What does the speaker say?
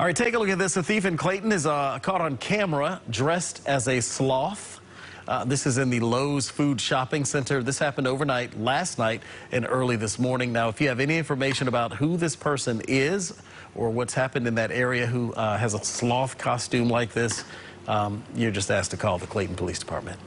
All right, take a look at this. A thief in Clayton is uh, caught on camera dressed as a sloth. Uh, this is in the Lowe's Food Shopping Center. This happened overnight, last night, and early this morning. Now, if you have any information about who this person is or what's happened in that area who uh, has a sloth costume like this, um, you're just asked to call the Clayton Police Department.